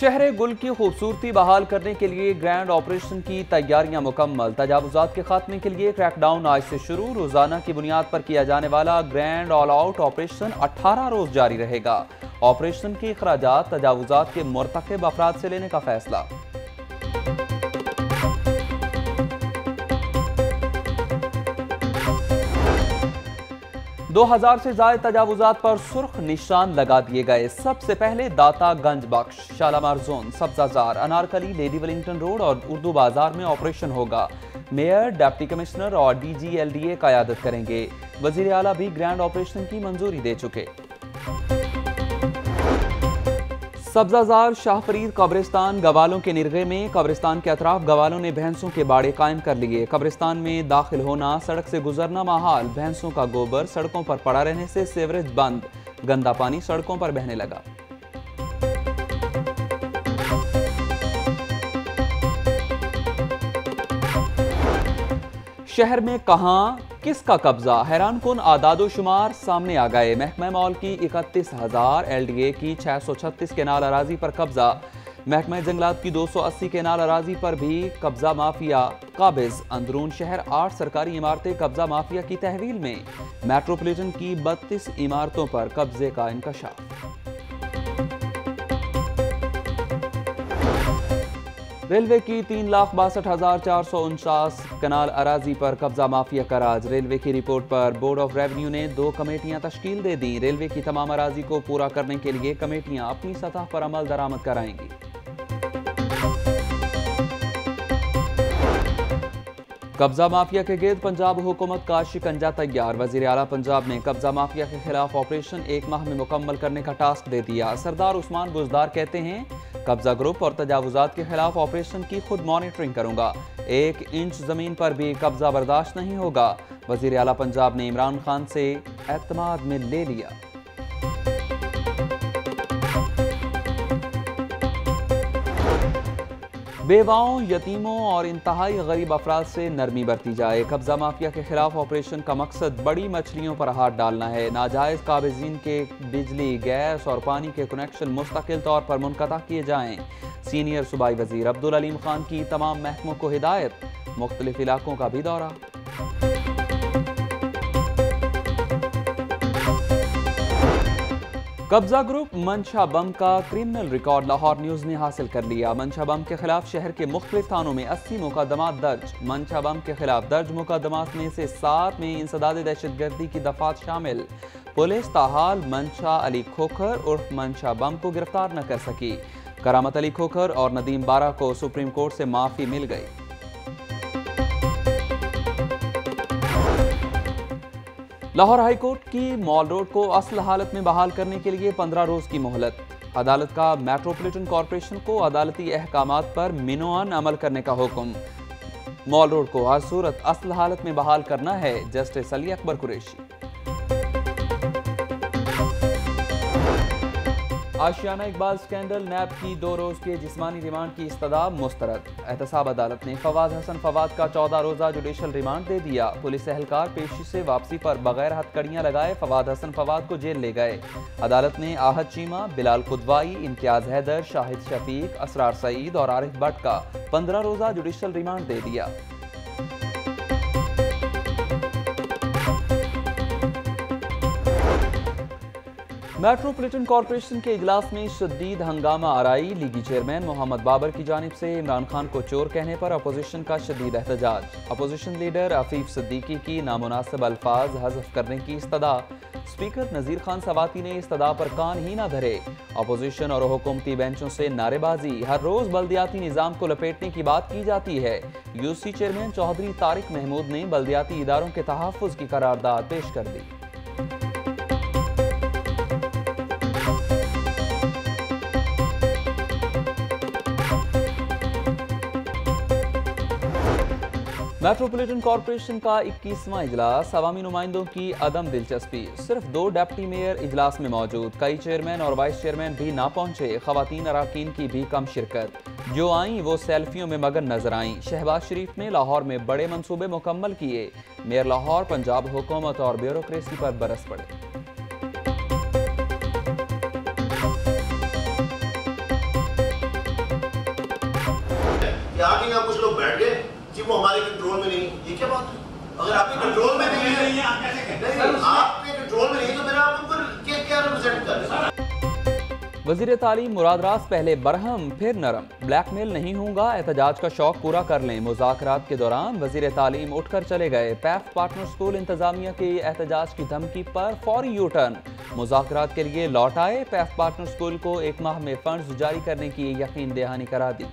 شہر گل کی خوبصورتی بحال کرنے کے لیے گرینڈ آپریشن کی تیاریاں مکمل، تجاوزات کے خاتمے کے لیے کریک ڈاؤن آج سے شروع، روزانہ کی بنیاد پر کیا جانے والا گرینڈ آل آؤٹ آپریشن اٹھارہ روز جاری رہے گا۔ آپریشن کے اخراجات، تجاوزات کے مرتکب افراد سے لینے کا فیصلہ۔ دو ہزار سے زائد تجاوزات پر سرخ نشان لگا دیے گئے۔ سب سے پہلے داتا گنج بخش شالامار زون سبزہ زار، انارکلی، لیڈی ولنگٹن روڈ اور اردو بازار میں آپریشن ہوگا۔ میئر ڈیپٹی کمشنر اور D G L D A قیادت کریں گے۔ وزیر اعلیٰ بھی گرینڈ آپریشن کی منظوری دے چکے۔ سبزہ شاہ فرید قبرستان گوالوں کے نرغے میں قبرستان کے اطراف گوالوں نے بھینسوں کے باڑے قائم کر لیے۔ قبرستان میں داخل ہونا، سڑک سے گزرنا محال۔ بھینسوں کا گوبر سڑکوں پر پڑا رہنے سے سیوریج بند۔ گندا پانی سڑکوں پر بہنے لگا۔ شہر میں کہاں کس کا قبضہ؟ حیران کن آداد و شمار سامنے آ گئے۔ محکمہ مال کی اکتیس ہزار ایل ڈی اے کی چھ سو چھتیس کینال اراضی پر قبضہ۔ محکمہ جنگلات کی دو سو اسی کینال اراضی پر بھی قبضہ مافیا۔ قابض اندرون شہر آٹھ سرکاری عمارتیں قبضہ مافیا کی تحویل میں۔ میٹروپولیٹن کی بتیس عمارتوں پر قبضے کا انکشاف۔ ریلوے کی تین لاکھ باسٹھ ہزار چار سو انچاس کنال اراضی پر قبضہ مافیا کراج۔ ریلوے کی رپورٹ پر بورڈ آف ریونیو نے دو کمیٹیاں تشکیل دے دیں۔ ریلوے کی تمام اراضی کو پورا کرنے کے لیے کمیٹیاں اپنی سطح پر عمل درآمد کرائیں گی۔ قبضہ مافیا کے گرد پنجاب حکومت کا شکنجہ تیار۔ وزیر اعلیٰ پنجاب نے قبضہ مافیا کے خلاف آپریشن ایک ماہ میں مکمل کرنے کا ٹاسک دے دیا۔ سردار عثمان بزدار کہتے ہیں، قبضہ گروپ اور تجاوزات کے خلاف آپریشن کی خود مانیٹرنگ کروں گا۔ ایک انچ زمین پر بھی قبضہ برداشت نہیں ہوگا۔ وزیر اعلیٰ پنجاب نے عمران خان سے اعتماد میں لے لیا۔ بیواؤں، یتیموں اور انتہائی غریب افراد سے نرمی برتی جائے۔ قبضہ مافیا کے خلاف آپریشن کا مقصد بڑی مچھلیوں پر ہاتھ ڈالنا ہے۔ ناجائز قابضین کے بجلی، گیس اور پانی کے کنیکشن مستقل طور پر منقطع کیے جائیں۔ سینئر صوبائی وزیر عبدالعلیم خان کی تمام محکموں کو ہدایت۔ مختلف علاقوں کا بھی دورہ۔ قبضہ گروپ منشا بم کا کرمنل ریکارڈ لاہور نیوز نے حاصل کر لیا۔ منشا بم کے خلاف شہر کے مختلف تھانوں میں اسی مقدمات درج۔ منشا بم کے خلاف درج مقدمات میں سے سات میں انسداد دہشت گردی کی دفعات شامل۔ پولیس تاحال منشا علی کھوکھر عرف منشا بم کو گرفتار نہ کر سکی۔ کرامت علی کھوکھر اور ندیم بارہ کو سپریم کورٹ سے معافی مل گئی۔ لاہور ہائی کورٹ کی مال روڈ کو اصل حالت میں بحال کرنے کے لیے پندرہ روز کی مہلت۔ عدالت کا میٹروپولیٹن کارپوریشن کو عدالتی احکامات پر منوان عمل کرنے کا حکم۔ مال روڈ کو ہر صورت اصل حالت میں بحال کرنا ہے، justice Ali Akbar Qureshi. Ashiana Iqbal scandal NAB کی دو روز کے جسمانی ریمانڈ کی استداب مسترد۔ احتساب عدالت نے فواد حسن فواد کا چودہ روزہ جوڈیشل ریمانڈ دے دیا۔ پولیس اہلکار پیشی سے واپسی پر بغیر ہتھ کڑیاں لگائے فواد حسن فواد کو جیل لے گئے۔ عدالت نے آہد چیمہ، بلال قدوائی امتیاز حیدر، شاہد شفیق، اسرار سعید اور عارف بٹ کا پندرہ روزہ جوڈیشل ریمانڈ دے دیا۔ میٹروپولیٹن کارپوریشن کے اجلاس میں شدید ہنگامہ آرائی، لیگی چیئرمین محمد بابر کی جانب سے عمران خان کو چور کہنے پر اپوزیشن کا شدید احتجاج۔ اپوزیشن لیڈر عفیف صدیقی کی نامناسب الفاظ حذف کرنے کی استدا سپیکر نظیر خان سواتی نے استدا پر کان ہی نہ دھرے۔ اپوزیشن اور حکومتی بینچوں سے نعرے بازی۔ ہر روز بلدیاتی نظام کو لپیٹنے کی بات کی جاتی ہے۔ U C chairman Chaudhry Tariq Mahmood نے بلدیاتی اداروں کے تحفظ کی قرارداد پیش کر دی۔ میٹروپولیٹن کارپوریشن کا اکیسواں اجلاس عوامی نمائندوں کی عدم دلچسپی۔ صرف دو ڈیپٹی میئر اجلاس میں موجود، کئی چیئرمین اور وائس چیئرمین بھی نہ پہنچے، خواتین اراکین کی بھی کم شرکت۔ جو آئیں، وہ سیلفیوں میں مگن نظر آئیں۔ شہباز شریف نے لاہور میں بڑے منصوبے مکمل کیے۔ میئر لاہور، پنجاب حکومت اور بیوروکریسی پر برس پڑے۔ یہاں کچھ لوگ بیٹھ گئے۔ جی وہ ہمارے کنٹرول میں نہیں۔ یہ کیا بات ہے؟ اگر آپ کے کنٹرول میں نہیں ہے آپ کے کنٹرول میں نہیں تو میرا آپ اوپر کیا کیا ریپرزینٹ کر رہے ہیں؟ وزیر تعلیم مراد راز پہلے برہم پھر نرم۔ بلیک میل نہیں ہوں گا احتجاج کا شوق پورا کر لیں۔ مذاکرات کے دوران وزیر تعلیم اٹھ کر چلے گئے۔ پیف پارٹنر سکول انتظامیہ کے احتجاج کی دھمکی پر فوری یو ٹرن مذاکرات کے لیے لوٹ آئے۔ پیف پارٹنر سکول کو ایک ماہ میں فنڈز جاری کرنے کی یقین دہانی کرا دی۔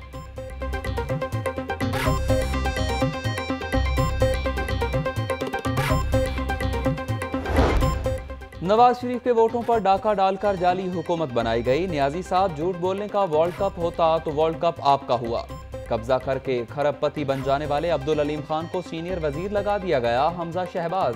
نواز شریف کے ووٹوں پر ڈاکہ ڈال کر جعلی حکومت بنائی گئی۔ نیازی صاحب، جھوٹ بولنے کا ورلڈ کپ ہوتا تو ورلڈ کپ آپ کا ہوا۔ قبضہ کر کے کھرب پتی بن جانے والے عبدالعلیم خان کو سینئر وزیر لگا دیا گیا۔ حمزہ شہباز،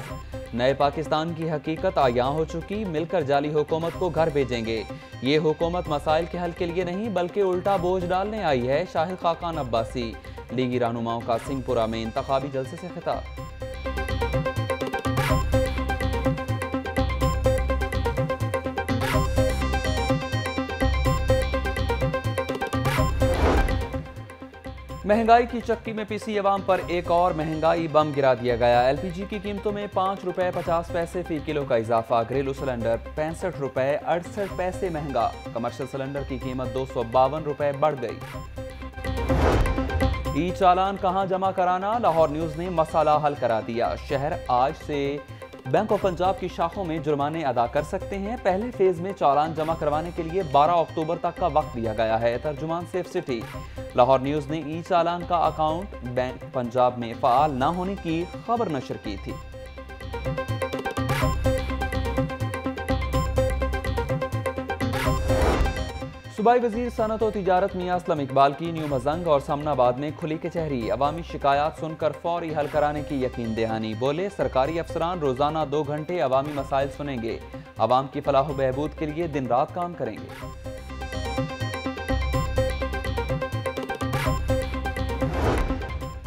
نئے پاکستان کی حقیقت آیاں ہو چکی۔ مل کر جعلی حکومت کو گھر بھیجیں گے۔ یہ حکومت مسائل کے حل کے لیے نہیں بلکہ الٹا بوجھ ڈالنے آئی ہے شاہد خاقان عباسی۔ لیگی رہنماؤں کا سنگھ پورہ میں انتخابی جلسے سے خطاب۔ مہنگائی کی چکی میں پیسی عوام پر ایک اور مہنگائی بم گرا دیا گیا۔ ایل پی جی کی قیمتوں میں پانچ روپے پچاس پیسے فی کلو کا اضافہ۔ گھریلو سلنڈر پینسٹھ روپے اڑسٹھ پیسے مہنگا۔ کمرشل سلنڈر کی قیمت دو سو باون روپے بڑھ گئی۔ ای چالان کہاں جمع کرانا؟ لاہور نیوز نے مسئلہ حل کرا دیا۔ شہر آج سے بینک آف پنجاب کی شاخوں میں جرمانے ادا کر سکتے ہیں۔ پہلے فیز میں چالان جمع کروانے کے لیے بارہ اکتوبر تک کا وقت دیا گیا ہے۔ ترجمان سیف سٹی، لاہور نیوز نے ای چالان کا اکاؤنٹ بینک پنجاب میں فعال نہ ہونے کی خبر نشر کی تھی۔ صوبائی وزیر صنعت و تجارت میاں اسلم اقبال کی نیو مزنگ اور سمن آباد میں کھلی کچہری عوامی شکایات سن کر فوری حل کرانے کی یقین دہانی۔ بولے، سرکاری افسران روزانہ دو گھنٹے عوامی مسائل سنیں گے۔ عوام کی فلاح و بہبود کے لیے دن رات کام کریں گے۔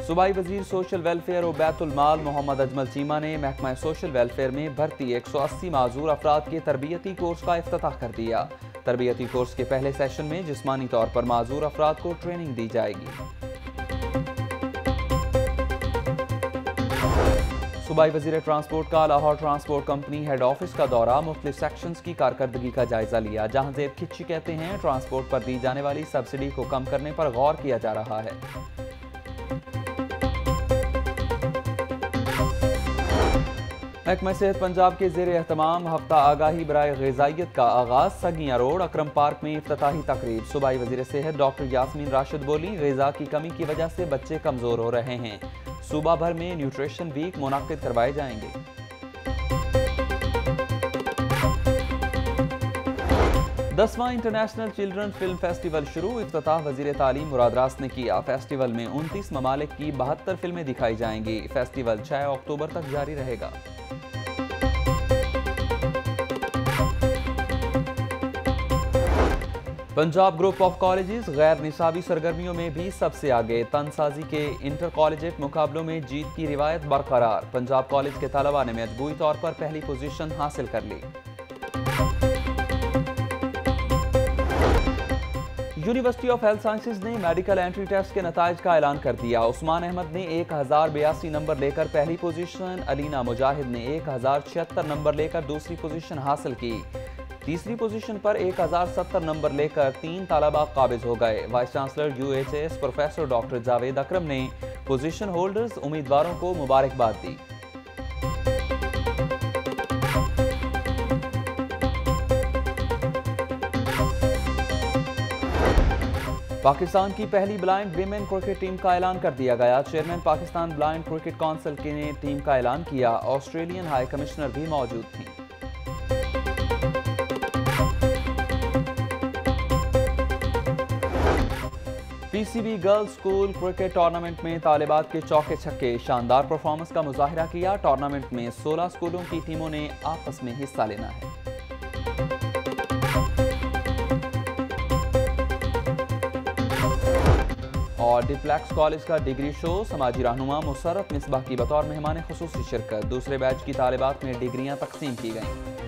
صوبائی وزیر سوشل ویلفیئر و بیت المال محمد اجمل چیمہ نے محکمہ سوشل ویلفیئر میں بھرتی ایک سو اسی معذور افراد کے تربیتی کورس کا افتتاح کر دیا۔ تربیتی کورس کے پہلے سیشن میں جسمانی طور پر معذور افراد کو ٹریننگ دی جائے گی۔ صوبائی وزیر ٹرانسپورٹ کا Lahore transport company head office کا دورہ مختلف سیکشنز کی کارکردگی کا جائزہ لیا، جہاں زیب کھچی کہتے ہیں، ٹرانسپورٹ پر دی جانے والی سبسڈی کو کم کرنے پر غور کیا جا رہا ہے۔ محکمہ صحت پنجاب کے زیر اہتمام ہفتہ آگاہی برائے غذائیت کا آغاز سگیاں روڈ، اکرم پارک میں افتتاحی تقریب۔ صوبائی وزیر صحت ڈاکٹر یاسمین راشد بولی، غذا کی کمی کی وجہ سے بچے کمزور ہو رہے ہیں۔ صوبہ بھر میں نیوٹریشن ویک منعقد کروائے جائیں گے۔ دسواں انٹرنیشنل چلڈرن فلم فیسٹیول شروع۔ افتتاح وزیر تعلیم مراد راس نے کیا۔ فیسٹیول میں انتیس ممالک کی بہتر فلمیں دکھائی جائیں گی۔ فیسٹیول چھ اکتوبر تک جاری رہے گا۔ پنجاب گروپ آف کالجز غیر نصابی سرگرمیوں میں بھی سب سے آگے۔ تنسازی کے انٹر کالجیٹ مقابلوں میں جیت کی روایت برقرار۔ پنجاب کالج کے طلبہ نے مجبوری طور پر پہلی پوزیشن حاصل کر لی۔ یونیورسٹی آف ہیلتھ سائنسز نے میڈیکل انٹری ٹیسٹ کے نتائج کا اعلان کر دیا۔ عثمان احمد نے ایک ہزار بیاسی نمبر لے کر پہلی پوزیشن۔ علینا مجاہد نے ایک ہزار چھتر نمبر لے کر دوسری پوزیشن حاصل کی۔ تیسری پوزیشن پر ایک ہزار ستر نمبر لے کر تین طالبہ قابض ہو گئے۔ Vice chancellor U H S professor doctor Javed Akram نے پوزیشن ہولڈرز امیدواروں کو مبارکباد دی۔ پاکستان کی پہلی بلائنڈ ویمن کرکٹ ٹیم کا اعلان کر دیا گیا۔ Chairman Pakistan blind cricket council نے ٹیم کا اعلان کیا۔ آسٹریلین ہائی کمشنر بھی موجود تھیں۔ P C B girl school cricket tournament میں طالبات کے چوکے چھکے. شاندار پرفارمنس کا مظاہرہ کیا. ٹورنامنٹ میں سولہ سکولوں کی ٹیموں نے آپس میں حصہ لینا ہے. اور ڈپلیکس کالج کا ڈگری شو سماجی رہنما مسرت مصباح کی بطور مہمان خصوصی شرکت. دوسرے بیچ کی طالبات میں ڈگریاں تقسیم کی گئیں.